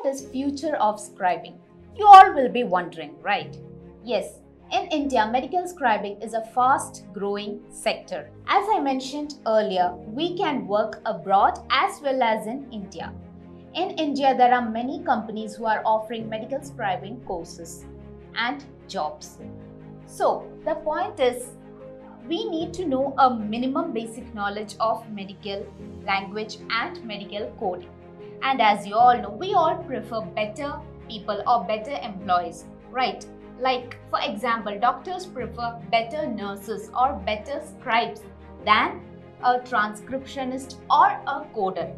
what is future of scribing? You all will be wondering, right? Yes, in India, medical scribing is a fast growing sector. As I mentioned earlier, we can work abroad as well as in India. In India, there are many companies who are offering medical scribing courses and jobs. So, the point is, we need to know a minimum basic knowledge of medical language and medical coding. And as you all know, we all prefer better people or better employees, right? Like, for example, doctors prefer better nurses or better scribes than a transcriptionist or a coder.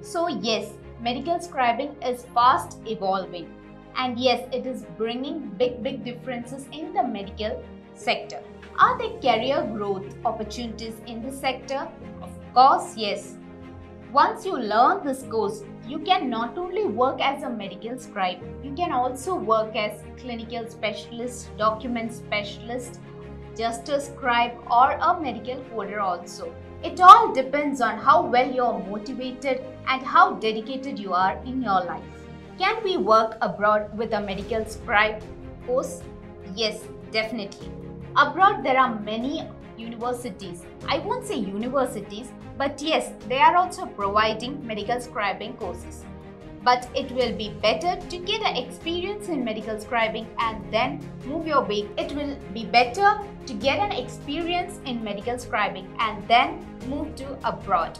So, yes, medical scribing is fast evolving. And yes, it is bringing big, big differences in the medical sector. Are there career growth opportunities in this sector? Of course, yes. Once you learn this course, you can not only work as a medical scribe, you can also work as clinical specialist, document specialist, just a scribe or a medical coder also. It all depends on how well you are motivated and how dedicated you are in your life. Can we work abroad with a medical scribe course? Yes, definitely. Abroad, there are many universities. I won't say universities, but yes, they are also providing medical scribing courses. But it will be better to get an experience in medical scribing and then move your way. It will be better to get an experience in medical scribing and then move to abroad.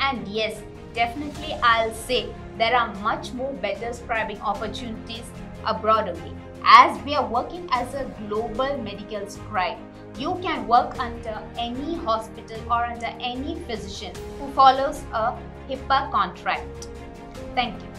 And yes, definitely I'll say there are much more better scribing opportunities abroad only. As we are working as a global medical scribe, you can work under any hospital or under any physician who follows a HIPAA contract. Thank you.